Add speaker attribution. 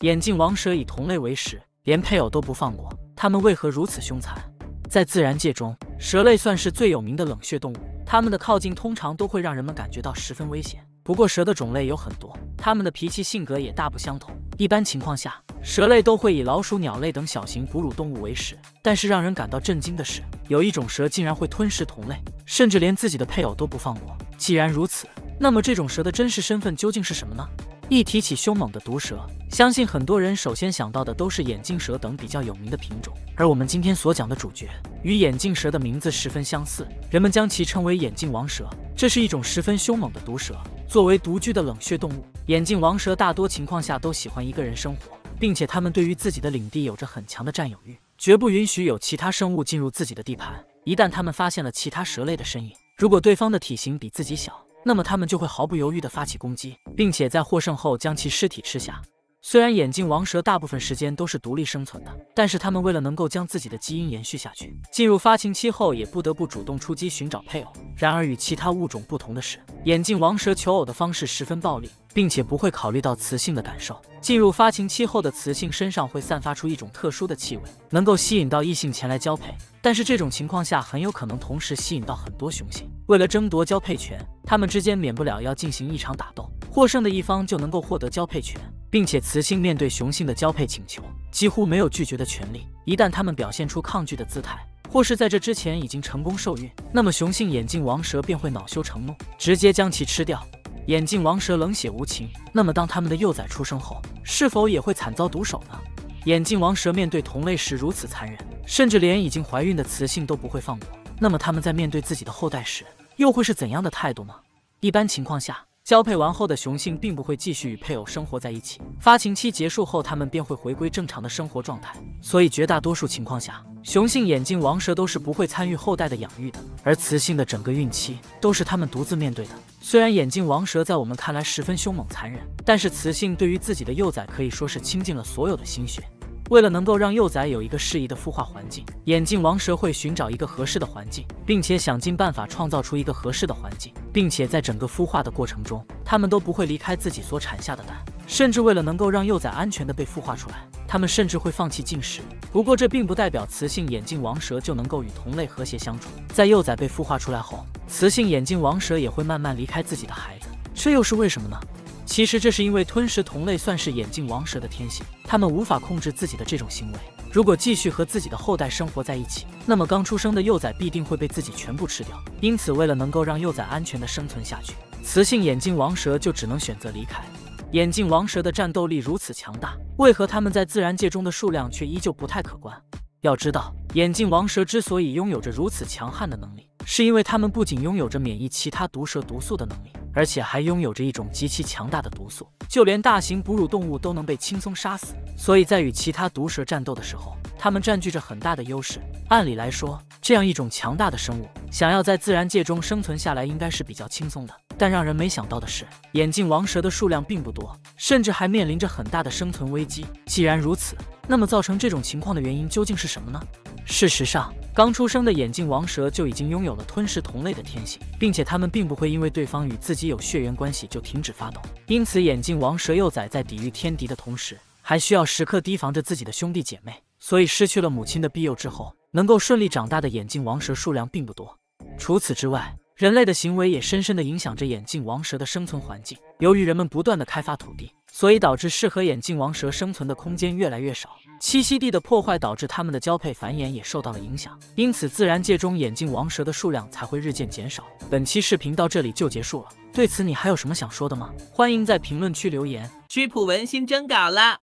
Speaker 1: 眼镜王蛇以同类为食，连配偶都不放过，它们为何如此凶残？在自然界中，蛇类算是最有名的冷血动物，它们的靠近通常都会让人们感觉到十分危险。不过，蛇的种类有很多，它们的脾气性格也大不相同。一般情况下，蛇类都会以老鼠、鸟类等小型哺乳动物为食。但是，让人感到震惊的是，有一种蛇竟然会吞噬同类，甚至连自己的配偶都不放过。既然如此，那么这种蛇的真实身份究竟是什么呢？一提起凶猛的毒蛇，相信很多人首先想到的都是眼镜蛇等比较有名的品种。而我们今天所讲的主角与眼镜蛇的名字十分相似，人们将其称为眼镜王蛇。这是一种十分凶猛的毒蛇。作为独居的冷血动物，眼镜王蛇大多情况下都喜欢一个人生活，并且它们对于自己的领地有着很强的占有欲，绝不允许有其他生物进入自己的地盘。一旦它们发现了其他蛇类的身影，如果对方的体型比自己小，那么他们就会毫不犹豫地发起攻击，并且在获胜后将其尸体吃下。虽然眼镜王蛇大部分时间都是独立生存的，但是它们为了能够将自己的基因延续下去，进入发情期后也不得不主动出击寻找配偶。然而与其他物种不同的是，眼镜王蛇求偶的方式十分暴力，并且不会考虑到雌性的感受。进入发情期后的雌性身上会散发出一种特殊的气味，能够吸引到异性前来交配。但是这种情况下很有可能同时吸引到很多雄性。为了争夺交配权，他们之间免不了要进行一场打斗，获胜的一方就能够获得交配权，并且雌性面对雄性的交配请求几乎没有拒绝的权利。一旦他们表现出抗拒的姿态，或是在这之前已经成功受孕，那么雄性眼镜王蛇便会恼羞成怒，直接将其吃掉。眼镜王蛇冷血无情，那么当他们的幼崽出生后，是否也会惨遭毒手呢？眼镜王蛇面对同类时如此残忍，甚至连已经怀孕的雌性都不会放过。那么他们在面对自己的后代时，又会是怎样的态度呢？一般情况下，交配完后的雄性并不会继续与配偶生活在一起，发情期结束后，它们便会回归正常的生活状态。所以绝大多数情况下，雄性眼镜王蛇都是不会参与后代的养育的，而雌性的整个孕期都是它们独自面对的。虽然眼镜王蛇在我们看来十分凶猛残忍，但是雌性对于自己的幼崽可以说是倾尽了所有的心血。为了能够让幼崽有一个适宜的孵化环境，眼镜王蛇会寻找一个合适的环境，并且想尽办法创造出一个合适的环境，并且在整个孵化的过程中，它们都不会离开自己所产下的蛋，甚至为了能够让幼崽安全的被孵化出来，它们甚至会放弃进食。不过这并不代表雌性眼镜王蛇就能够与同类和谐相处，在幼崽被孵化出来后，雌性眼镜王蛇也会慢慢离开自己的孩子，这又是为什么呢？其实这是因为吞食同类算是眼镜王蛇的天性，它们无法控制自己的这种行为。如果继续和自己的后代生活在一起，那么刚出生的幼崽必定会被自己全部吃掉。因此，为了能够让幼崽安全的生存下去，雌性眼镜王蛇就只能选择离开。眼镜王蛇的战斗力如此强大，为何它们在自然界中的数量却依旧不太可观？要知道，眼镜王蛇之所以拥有着如此强悍的能力，是因为它们不仅拥有着免疫其他毒蛇毒素的能力。而且还拥有着一种极其强大的毒素，就连大型哺乳动物都能被轻松杀死。所以在与其他毒蛇战斗的时候，它们占据着很大的优势。按理来说，这样一种强大的生物，想要在自然界中生存下来，应该是比较轻松的。但让人没想到的是，眼镜王蛇的数量并不多，甚至还面临着很大的生存危机。既然如此，那么造成这种情况的原因究竟是什么呢？事实上，刚出生的眼镜王蛇就已经拥有了吞噬同类的天性，并且它们并不会因为对方与自己有血缘关系就停止发动。因此，眼镜王蛇幼崽在抵御天敌的同时，还需要时刻提防着自己的兄弟姐妹。所以，失去了母亲的庇佑之后，能够顺利长大的眼镜王蛇数量并不多。除此之外，人类的行为也深深地影响着眼镜王蛇的生存环境。由于人们不断地开发土地，所以导致适合眼镜王蛇生存的空间越来越少。栖息地的破坏导致它们的交配繁衍也受到了影响，因此自然界中眼镜王蛇的数量才会日渐减少。本期视频到这里就结束了，对此你还有什么想说的吗？欢迎在评论区留言。
Speaker 2: 曲普文新征稿了。